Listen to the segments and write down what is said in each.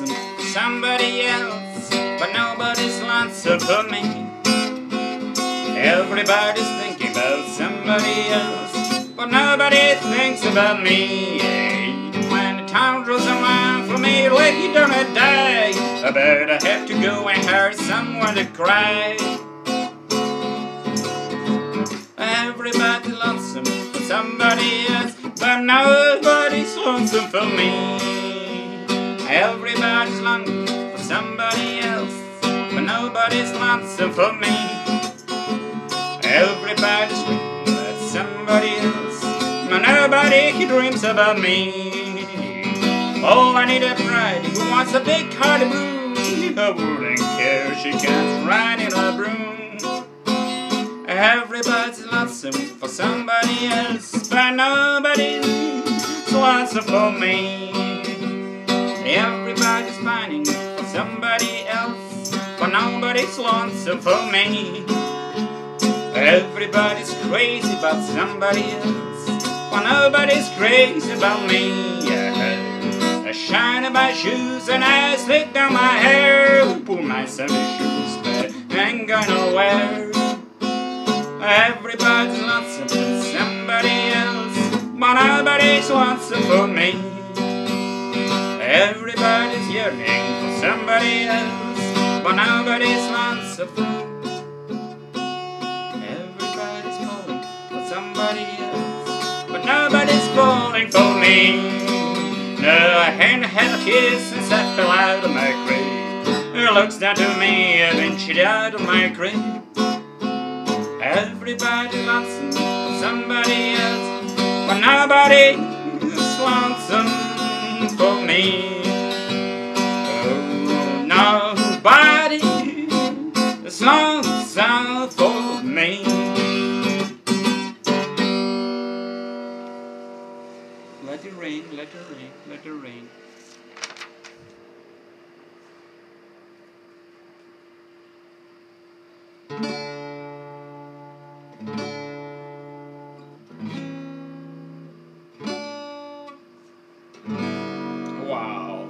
lonesome for somebody else, but nobody's lonesome for me. Everybody's thinking about somebody else, but nobody thinks about me. When the time rolls around for me, like gonna die, I bet I have to go and hire someone to cry. Everybody's lonesome for somebody else, but nobody's lonesome for me. Everybody's longing for somebody else, but nobody's lonesome for me. Everybody's dreaming about somebody else, but nobody dreams about me. Oh, I need a bride who wants a big car to boom. I wouldn't care she can't ride in a broom. Everybody's lonesome for somebody else, but nobody's lonesome for me. Everybody's pining for somebody else, but nobody's lonesome for me. Everybody's crazy about somebody else, but nobody's crazy about me. I shine in my shoes and I slick down my hair, pull my Sunday shoes, but ain't gonna wear. Everybody's lonesome for somebody else, but nobody's lonesome for me. Everybody's yearning for somebody else, but nobody's lonesome for Everybody's calling for somebody else, but nobody's calling for me. No, I hadn't had a kiss since I fell out of my grave. Her looks down to me, and then she died on my grave. Everybody for somebody else, but nobody's lonesome for me. Oh, nobody is lonesome for me. Let it rain, let it rain, let it rain. Wow.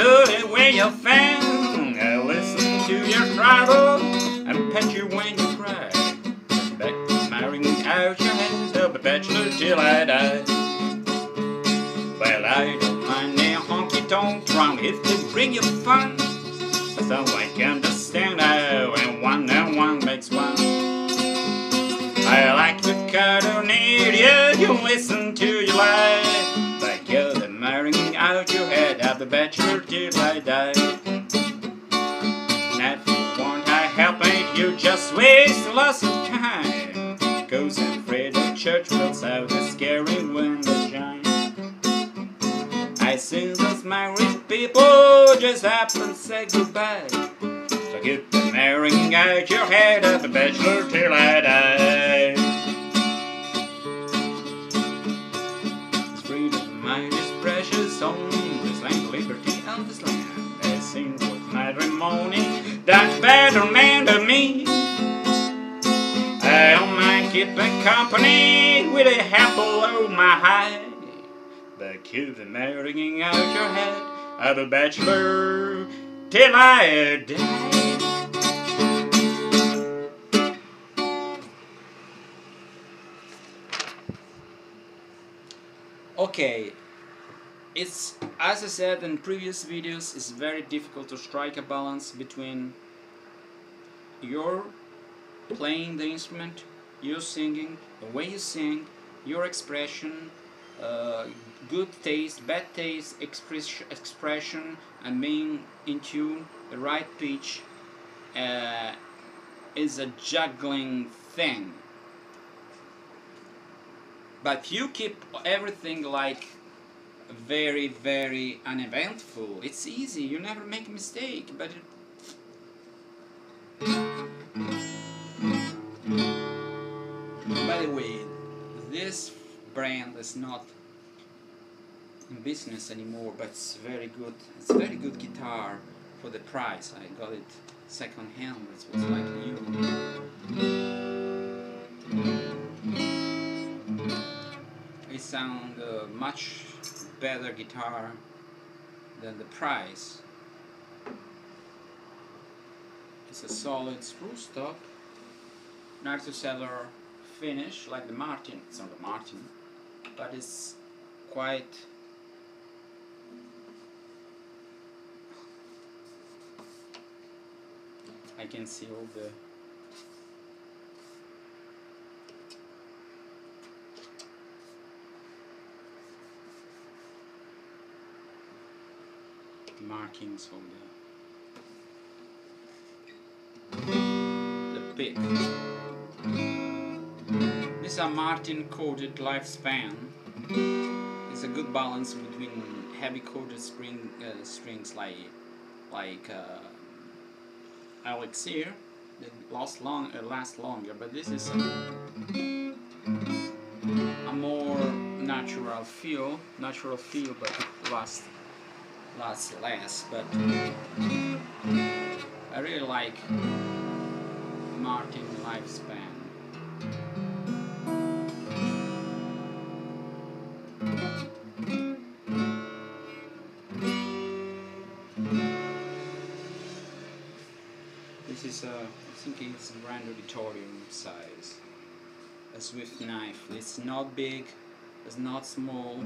Cut it where you fan. I'll listen to your throttle and pet you when you cry. Back marrying out your hands, I'll be bachelor till I die. Well, I don't mind their honky tonk drunk if they bring you fun. So I can understand how and one and one makes one. I like to cuddle near you, you listen to your life. The bachelor till I die. And if you want I help ain't you just waste lots of time. Cause I'm afraid church bells out the scary when they shine. I see those married people just up and say goodbye. So get the marrying out your head at the bachelor till I die. Keeping company with a half below my height. But the marrying out your head of a bachelor till I die. Okay, it's as I said in previous videos, it's very difficult to strike a balance between your playing the instrument, you singing, the way you sing, your expression, uh, good taste, bad taste, express, expression, and being in tune, the right pitch, uh, is a juggling thing. But you keep everything like very, very uneventful. It's easy. You never make a mistake. But brand is not in business anymore, but it's very good. It's very good guitar. for the price. I got it second hand. It was like new. It sound uh, much better guitar than the price. It's a solid spruce top, nitrocellulose finish like the Martin. It's not the Martin, but it's quite I can see all the markings on the the pick. These a Martin coated lifespan. It's a good balance between heavy coated spring uh, strings like like uh, Elixir that last long uh, last longer, but this is a, a more natural feel, natural feel, but lasts lasts less. But I really like Martin lifespan. This is a, I think it's Grand Auditorium size. A Swift knife. It's not big, it's not small.